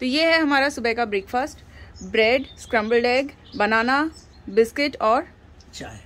तो ये है हमारा सुबह का breakfast bread scrambled egg banana biscuit और चाय।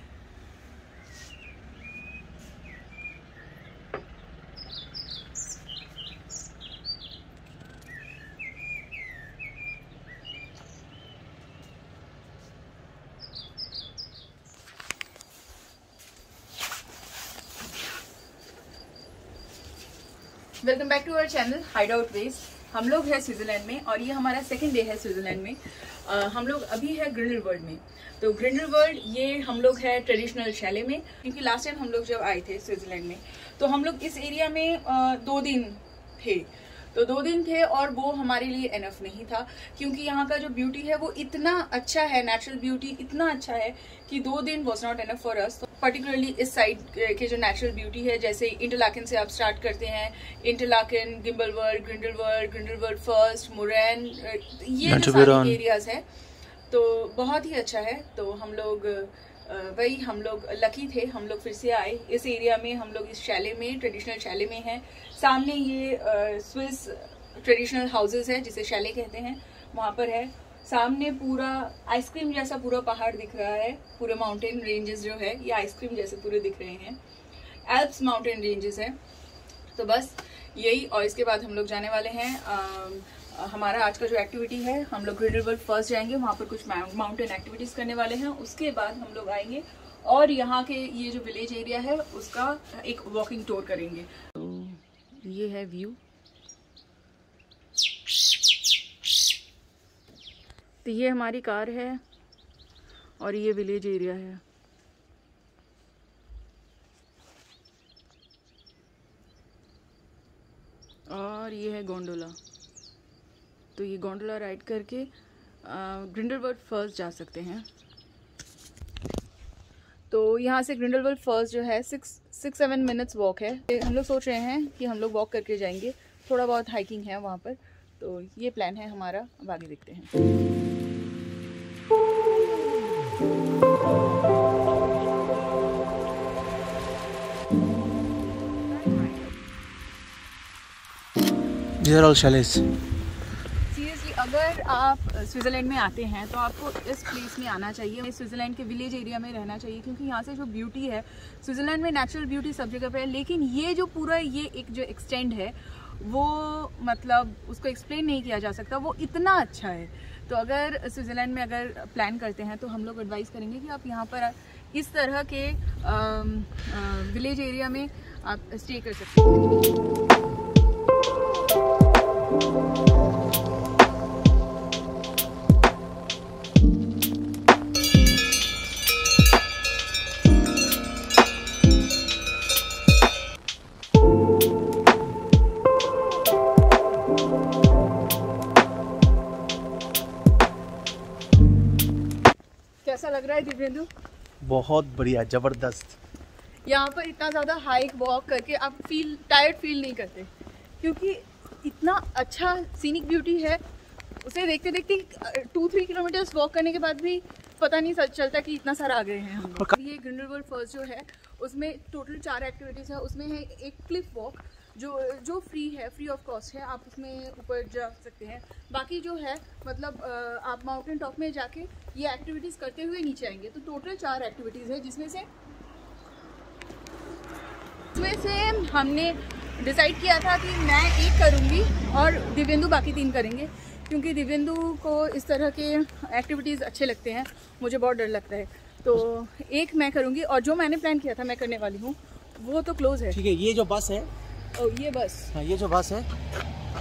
Welcome back to our channel hide out ways हम लोग है स्विट्जरलैंड में और ये हमारा सेकेंड डे है स्विट्जरलैंड में। आ, हम लोग अभी है ग्रिंडल वर्ल्ड में। तो ग्रिंडल वर्ल्ड ये हम लोग है ट्रेडिशनल शैले में क्योंकि लास्ट टाइम हम लोग जब आए थे स्विट्जरलैंड में। तो हम लोग इस एरिया में आ, दो दिन थे। तो दो दिन थे और वो हमारे लिए एनफ नहीं था क्योंकि यहाँ का जो ब्यूटी है वो इतना अच्छा है नेचुरल ब्यूटी इतना अच्छा है कि दो दिन was not enough for us particularly इस साइड के जो नेचुरल ब्यूटी है जैसे इंटरलाकिन से आप स्टार्ट करते हैं Interlaken Gimmelwald Grindelwald Grindelwald First Murren ये जो सारे एरियाज़ है। तो बहुत ही अच्छा है। तो हम लोग वही हम लोग लकी थे, हम लोग फिर से आए। इस एरिया में हम लोग इस शैले में ट्रेडिशनल शैले में हैं। सामने ये स्विस ट्रेडिशनल हाउसेस है, जिसे शैले कहते हैं, वहाँ पर है। सामने पूरा आइसक्रीम जैसा पूरा पहाड़ दिख रहा है। पूरे माउंटेन रेंजेस जो है, ये आइसक्रीम जैसे पूरे दिख रहे हैं। एल्प्स माउंटेन रेंजेस है। तो बस, यही, और इसके बाद हम लोग जाने वाले हैं हमारा आज का जो एक्टिविटी है, हम लोग वर्ल्ड फ़र्स्ट जाएँगे, वहाँ पर कुछ माउंटेन एक्टिविटीज़ करने वाले हैं। उसके बाद हम लोग आएँगे और यहाँ के ये जो विलेज एरिया है, उसका एक वॉकिंग टूर करेंगे। तो ये है व्यू तो ये हमारी कार है और ये विलेज एरिया है। और ये है गोंडोला तो ये गोंडोला राइड करके ग्रिंडलवर्ड फ़र्स्ट जा सकते हैं। तो यहाँ से ग्रिंडलवर्ड फ़र्स्ट जो है six six seven minutes walk है। हम लोग सोच रहे हैं कि हम लोग वॉक करके जाएँगे। थोड़ा बहुत हाइकिंग है वहाँ पर। तो ये प्लान है हमारा। अब आगे देखते हैं। These are all chalets. अगर आप स्विट्ज़रलैंड में आते हैं तो आपको इस प्लेस में आना चाहिए। स्विट्ज़रलैंड के विलेज एरिया में रहना चाहिए, क्योंकि यहाँ से जो ब्यूटी है, स्विट्ज़रलैंड में नेचुरल ब्यूटी सब जगह पे है, लेकिन ये जो पूरा ये एक जो एक्सटेंड है, वो मतलब उसको एक्सप्लेन नहीं किया जा सकता, वो इतना अच्छा है। तो अगर स्विट्ज़रलैंड में अगर प्लान करते हैं तो हम लोग एडवाइस करेंगे कि आप यहाँ पर इस तरह के विलेज एरिया में आप स्टे कर सकते हैं। लग रहा है दिव्येंदु? बहुत बढ़िया ज़बरदस्त। यहाँ पर इतना ज़्यादा हाइक वॉक करके आप फील टायर्ड फील नहीं करते। क्योंकि इतना अच्छा सीनिक ब्यूटी है उसे देखते देखते टू थ्री किलोमीटर्स वॉक करने के बाद भी पता नहीं चलता कि इतना सारा आ गए हैं हम ये ग्रिंडल फ़र्स्ट जो है उसमें टोटल चार एक्टिविटीज़ है। उसमें है एक क्लिफ वॉक जो जो फ्री है फ्री ऑफ़ कॉस्ट है, आप उसमें ऊपर जा सकते हैं। बाकी जो है मतलब आप माउंटेन टॉप में जाके ये एक्टिविटीज़ करते हुए नीचे आएँगे। तो टोटल चार एक्टिविटीज़ है, जिसमें से इसमें से हमने डिसाइड किया था कि मैं एक करूँगी और दिव्यंदु बाकी तीन करेंगे। क्योंकि दिव्यंदु को इस तरह के एक्टिविटीज़ अच्छे लगते हैं। मुझे बहुत डर लगता है। तो एक मैं करूँगी और जो मैंने प्लान किया था, मैं करने वाली हूँ, वो तो क्लोज है। ठीक है, ये जो बस है ओ, ये बस। हाँ ये जो बस है,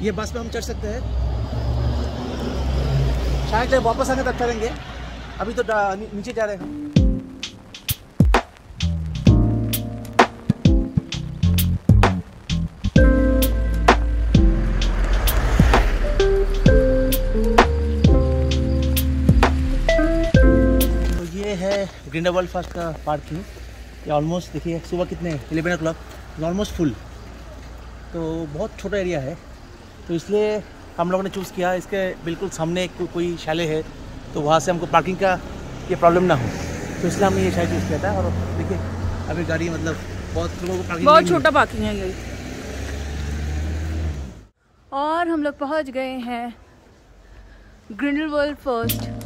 ये बस पे हम चढ़ सकते हैं। शायद जब वापस आने तक करेंगे। अभी तो नीचे जा रहे हैं तो है ग्रिंडावल फ़र्स्ट का पार्किंग। ये ऑलमोस्ट देखिए, सुबह कितने eleven o'clock almost full तो बहुत छोटा एरिया है। तो इसलिए हम लोगों ने चूज़ किया इसके बिल्कुल सामने को, कोई शैले है तो वहाँ से हमको पार्किंग का ये प्रॉब्लम ना हो। तो इसलिए हमने ये शायद चूज़ किया था और देखिए अभी गाड़ी मतलब बहुत लोगों को बहुत छोटा पार्किंग है ये। और हम लोग पहुँच गए हैं Grindelwald world Okay,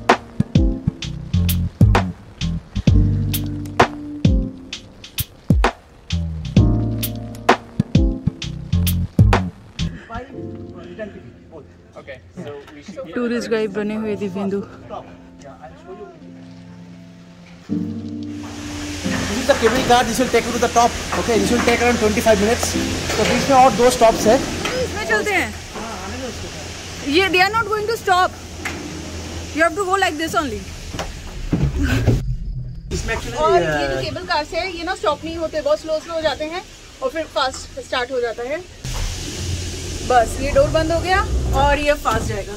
tourist guide बने हुए Divyendu This is the cable car. This will take you to the top. Okay, this will take around 25 minutes. तो बीच में और दो stops है. इसमें चलते हैं ये they are not going to stop you have to go like this only इसमें actually और ये जो uh, केबल कार्स है ये ना स्टॉप नहीं होते बहुत स्लो स्लो हो जाते हैं और फिर फास्ट स्टार्ट हो जाता है बस ये डोर बंद हो गया और ये फास्ट जाएगा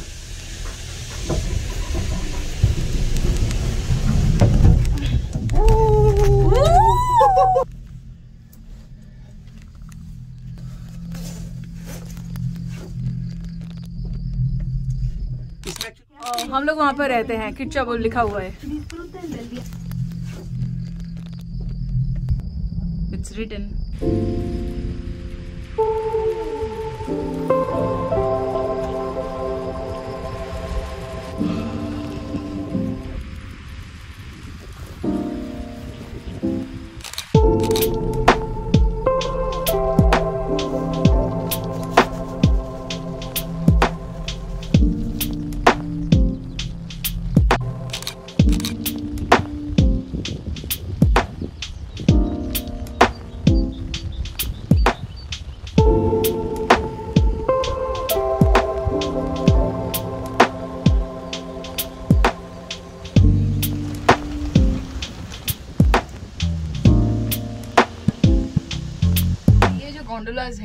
हम लोग वहाँ पर रहते हैं। किच्चा बोल लिखा हुआ है। इट्स रिटन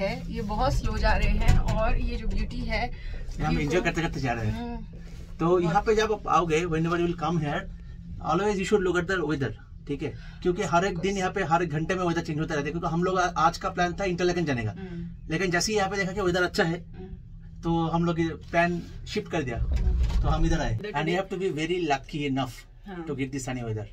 है ये बहुत स्लो जा रहे हैं और ये जो ब्यूटी है हम एंजॉय करते करते जा रहे हैं। हम्म, तो यहाँ पे जब आप आओगे whenever will come here always you should look at the weather ठीक है? क्योंकि हर एक दिन यहाँ पे हर एक घंटे में वेदर चेंज होता रहता है क्योंकि हम लोग आज का प्लान था इंटरलेकन जाने का। हम्म, लेकिन जैसे ही यहाँ पे देखा कि वेदर अच्छा है हम्म। तो हम लोग प्लान शिफ्ट कर दिया। तो हम इधर आए। And you have to be very lucky enough. To get this sunny weather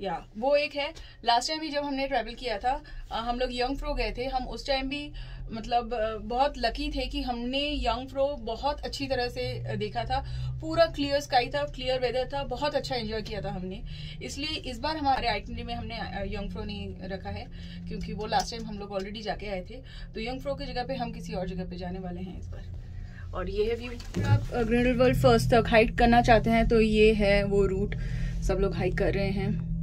yeah, वो एक है। लास्ट टाइम भी जब हमने ट्रैवल किया था हम लोग यंग फ्रो गए थे। हम उस टाइम भी मतलब बहुत लकी थे कि हमने यंग फ्रो बहुत अच्छी तरह से देखा था। पूरा क्लियर स्काई था क्लियर वेदर था, बहुत अच्छा एंजॉय किया था हमने। इसलिए इस बार हमारे आइटनरी में हमने यंग फ्रो नहीं रखा है, क्योंकि वो लास्ट टाइम हम लोग ऑलरेडी जाके आए थे। तो यंग फ्रो की जगह पे हम किसी और जगह पे जाने वाले हैं इस बार। और ये है व्यू आप ग्रेनल वर्ल्ड फ़र्स्ट तक हाइक करना चाहते हैं तो ये है वो रूट सब लोग हाइक कर रहे हैं।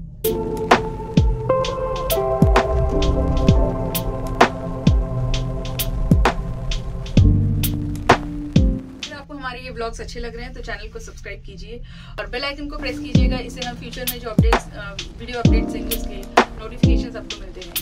हमारे ये ब्लॉग्स अच्छे लग रहे हैं तो चैनल को सब्सक्राइब कीजिए और बेल आइकन को प्रेस कीजिएगा। इससे हम फ्यूचर में जो अपडेट्स वीडियो अपडेट्स देंगे, उसके नोटिफिकेशन आपको मिलते रहेंगे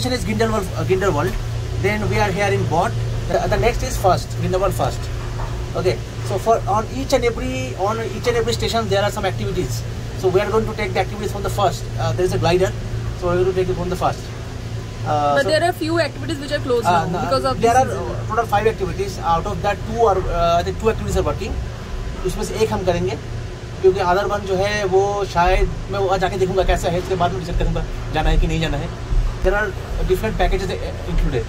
station is Grindelwald, uh, Grindelwald. Then we are here in Bot. The, the next is first Grindelwald first. Okay. So for on each and every on each and every station there are some activities. So we are going to take the activities from the first. Uh, there is a glider. So we are going to take it from the first. Uh, But so- there are few activities which are closed Uh, now because of there are season. uh, total five activities. Out of that two are uh, think two activities are working. उसमें से एक हम करेंगे क्योंकि other one जो है वो शायद मैं वहाँ जाके देखूँगा कैसा है उसके बाद में डिसाइड करूँगा जाना है कि नहीं जाना है are different packages included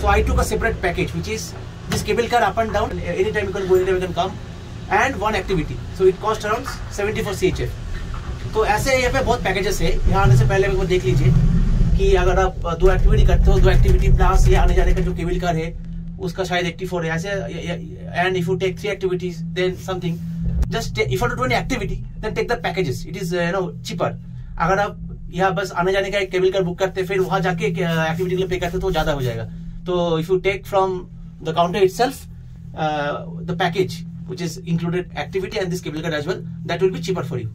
so I took a separate package which is this cable car up and down any time you can go any time you can come and one activity so it cost around seventy four C H F तो ऐसे यहाँ पे बहुत packages है। यहाँ आने से पहले मेरे को देख लीजिए कि अगर आप दो एक्टिविटी करते हो, दो एक्टिविटी प्लस ये आने जाने का जो केबल कार है, उसका शायद एट्टी फोर है। ऐसे and if you take three activities then something just if to do any activity then take the packages it is you know cheaper अगर आप या बस आने जाने का एक केबल कर बुक करते, फिर वहाँ जाके एक्टिविटी के लिए पे करते तो ज़्यादा हो जाएगा। तो if you take from the counter itself the package which is included activity and this cable car as well that will be cheaper for you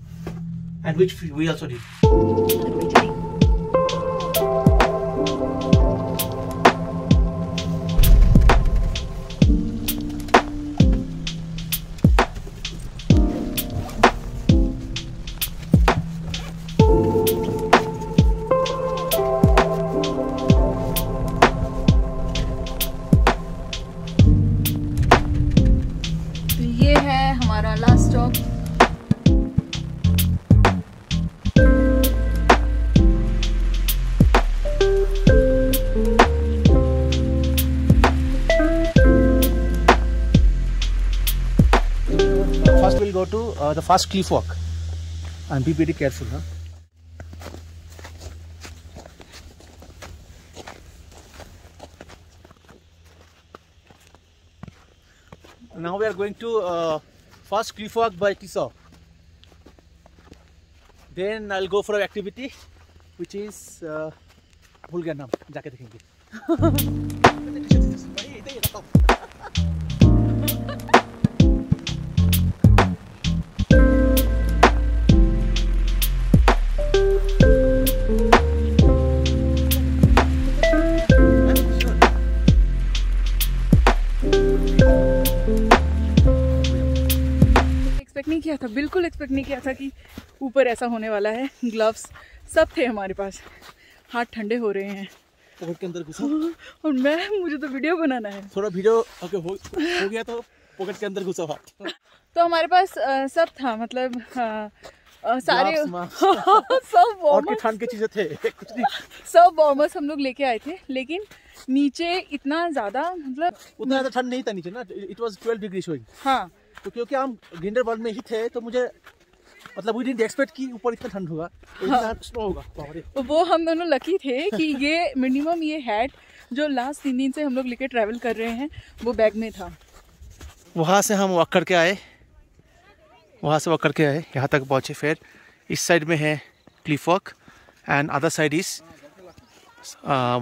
and which we also the go to uh, the first cliff walk and be very careful. Huh? Now we are going to uh, first cliff walk by Tisa. Then I'll go for an activity which is uh, भूल गया नाम जाके देखेंगे किया था बिल्कुल expect नहीं किया था कि ऊपर ऐसा होने वाला है। ग्लव्स सब थे हमारे पास। हाथ ठंडे हो रहे हैं। पॉकेट के अंदर घुसा और मैं मुझे तो वीडियो बनाना है। थोड़ा वीडियो ओके हो, हो गया तो पॉकेट के अंदर घुसा हाथ तो हमारे पास अ, सब था मतलब अ, अ, सारे Gloves, mask। सब वार्मर्स ठंड की चीज़ें थे? कुछ नहीं। सब वार्मर्स हम लोग लेके आए थे लेकिन नीचे इतना ज़्यादा मतलब उतना ज़्यादा ठंड नहीं था नीचे ना इट वाज 12 डिग्री शोइंग हाँ तो क्योंकि हम ग्रिंडर वर्ल्ड में ही थे तो मुझे मतलब वी डिडंट एक्सपेक्ट कि ऊपर इतना ठंड होगा। इतना स्नो होगा। तो वो हम दोनों लकी थे कि ये मिनिमम ये हैट जो लास्ट तीन दिन से हम लोग लेके ट्रैवल कर रहे हैं वो बैग में था। वहाँ से हम वॉक करके आए। वहाँ से वॉक करके आए यहाँ तक पहुँचे फिर। इस साइड में है cliff walk and other side is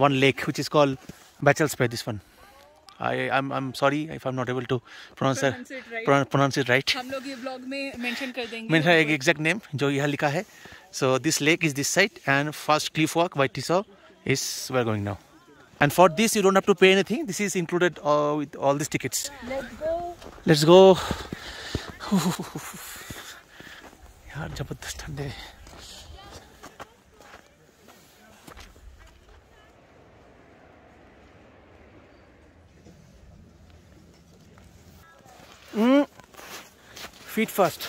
one lake which is called Bachalpsee this one I I am sorry if I am not able to pronounce Pronounce it right. Pronounce it right हम लोग ये blog में mention कर देंगे मेरा एक exact name जो यहाँ लिखा है। So this lake is this side and first cliff walk by Tissot is we are going now and for this you don't have to pay anything this is included with all this tickets let's go let's go यार ज़बरदस्त ठंडे है। Feet first